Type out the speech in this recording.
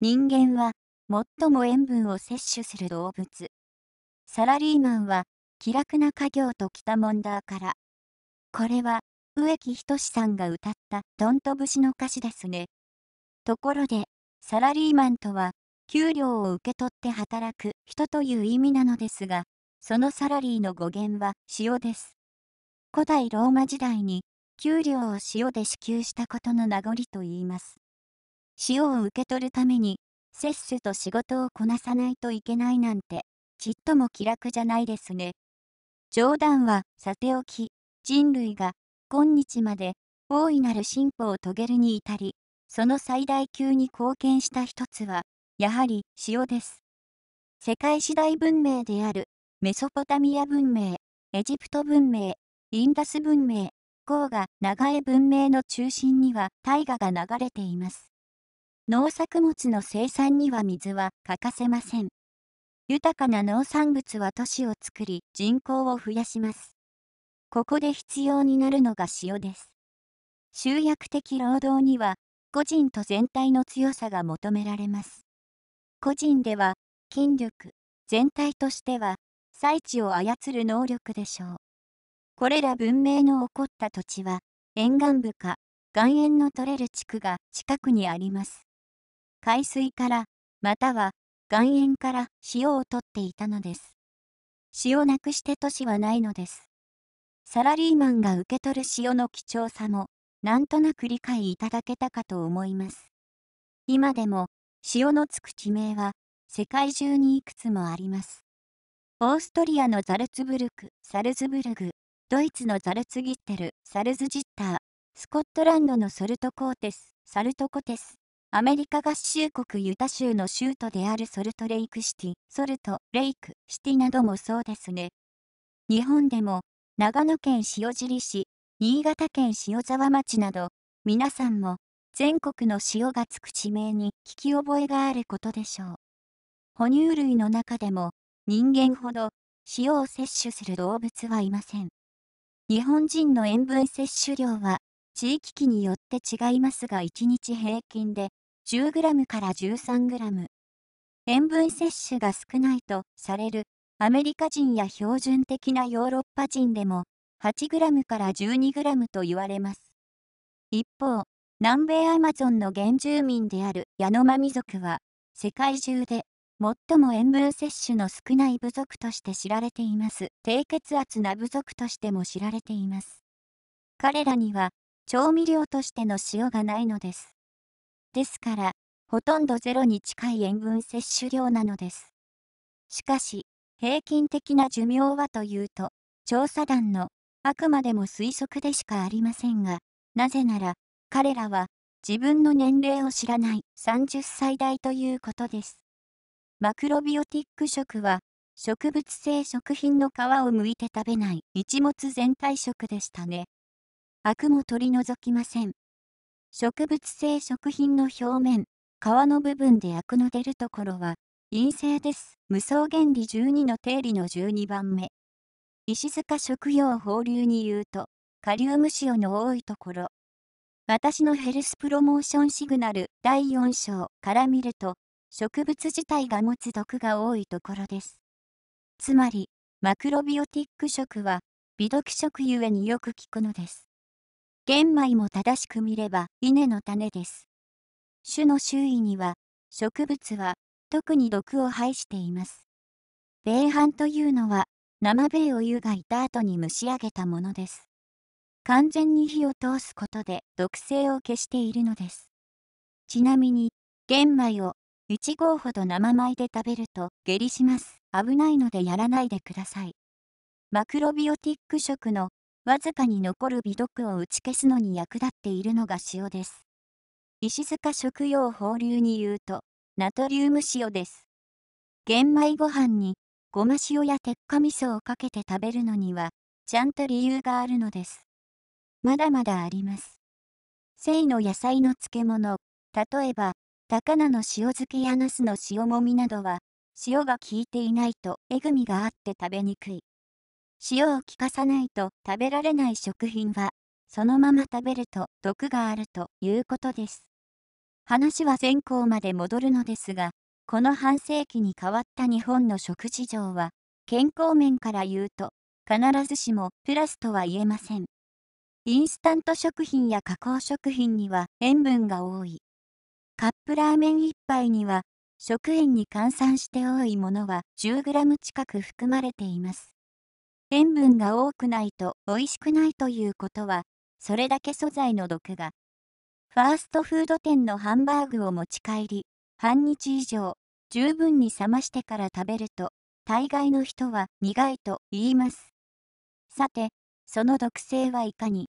人間は最も塩分を摂取する動物。サラリーマンは気楽な家業ときたもんだから。これは植木仁さんが歌ったドンと節の歌詞ですね。ところで、サラリーマンとは給料を受け取って働く人という意味なのですが、そのサラリーの語源は塩です。古代ローマ時代に給料を塩で支給したことの名残と言います。塩を受け取るために、摂取と仕事をこなさないといけないなんて、ちっとも気楽じゃないですね。冗談はさておき、人類が今日まで大いなる進歩を遂げるに至り、その最大級に貢献した一つは、やはり塩です。世界史大文明であるメソポタミア文明、エジプト文明、インダス文明、黄河長江文明の中心には大河が流れています。農作物の生産には水は欠かせません。豊かな農産物は都市を作り人口を増やします。ここで必要になるのが塩です。集約的労働には個人と全体の強さが求められます。個人では筋力、全体としては採地を操る能力でしょう。これら文明の起こった土地は沿岸部か岩塩の取れる地区が近くにあります。海水からまたは岩塩から塩を取っていたのです。塩なくして都市はないのです。サラリーマンが受け取る塩の貴重さも、なんとなく理解いただけたかと思います。今でも、塩のつく地名は、世界中にいくつもあります。オーストリアのザルツブルク、サルズブルグ、ドイツのザルツギッテル、サルズジッター、スコットランドのソルトコーテス、サルトコテス、アメリカ合衆国ユタ州の州都であるソルトレイクシティ、ソルト、レイク、シティなどもそうですね。日本でも、長野県塩尻市、新潟県塩沢町など、皆さんも、全国の塩がつく地名に聞き覚えがあることでしょう。哺乳類の中でも、人間ほど塩を摂取する動物はいません。日本人の塩分摂取量は地域期によって違いますが1日平均で 10g から 13g。塩分摂取が少ないとされるアメリカ人や標準的なヨーロッパ人でも 8g から 12g と言われます。一方、南米アマゾンの原住民であるヤノマミ族は世界中で最も塩分摂取の少ない部族として知られています。低血圧な部族としても知られています。彼らには調味料としての塩がないのです。ですから、ほとんどゼロに近い塩分摂取量なのです。しかし、平均的な寿命はというと、調査団のあくまでも推測でしかありませんが、なぜなら、彼らは自分の年齢を知らない30歳代ということです。マクロビオティック食は、植物性食品の皮を剥いて食べない一物全体食でしたね。アクも取り除きません。植物性食品の表面、皮の部分でアクの出るところは、陰性です。無双原理12の定理の12番目。石塚食用放流に言うと、カリウム塩の多いところ。私のヘルスプロモーションシグナル第4章から見ると、植物自体が持つ毒が多いところです。つまり、マクロビオティック食は、微毒食ゆえによく効くのです。玄米も正しく見れば稲の種です。種の周囲には植物は特に毒を排しています。米飯というのは生米を湯がいた後に蒸し上げたものです。完全に火を通すことで毒性を消しているのです。ちなみに玄米を1合ほど生米で食べると下痢します。危ないのでやらないでください。マクロビオティック食のわずかに残る微毒を打ち消すのに役立っているのが塩です。石塚食用放流に言うと、ナトリウム塩です。玄米ご飯に、ごま塩や鉄火味噌をかけて食べるのには、ちゃんと理由があるのです。まだまだあります。生の野菜の漬物、例えば、高菜の塩漬けやナスの塩もみなどは、塩が効いていないとえぐみがあって食べにくい。塩を効かさないと食べられない食品は、そのまま食べると毒があるということです。話は前後まで戻るのですが、この半世紀に変わった日本の食事情は、健康面から言うと、必ずしもプラスとは言えません。インスタント食品や加工食品には塩分が多い。カップラーメン1杯には、食塩に換算して多いものは 10g 近く含まれています。塩分が多くないと美味しくないということは、それだけ素材の毒が。ファーストフード店のハンバーグを持ち帰り、半日以上、十分に冷ましてから食べると、大概の人は苦いと言います。さて、その毒性はいかに？